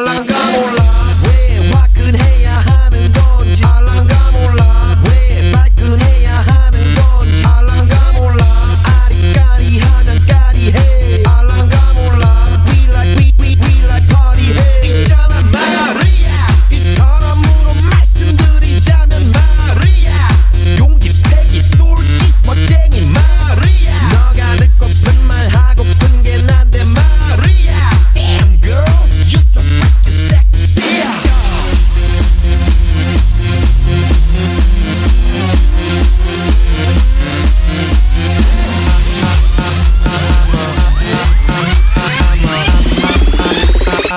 Alan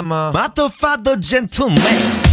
chiama Matto Fado Gentleman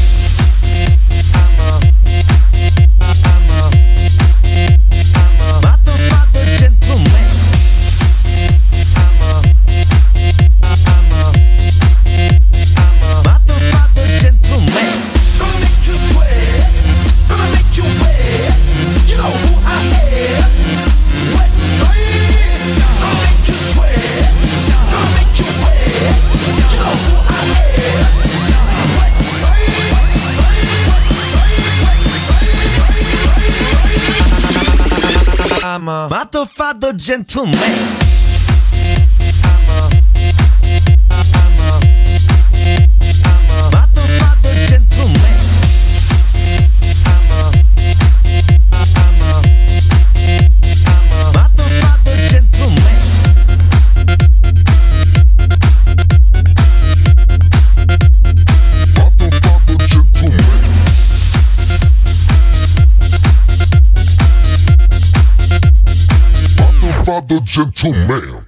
I'm a motherfucker gentleman father gentleman.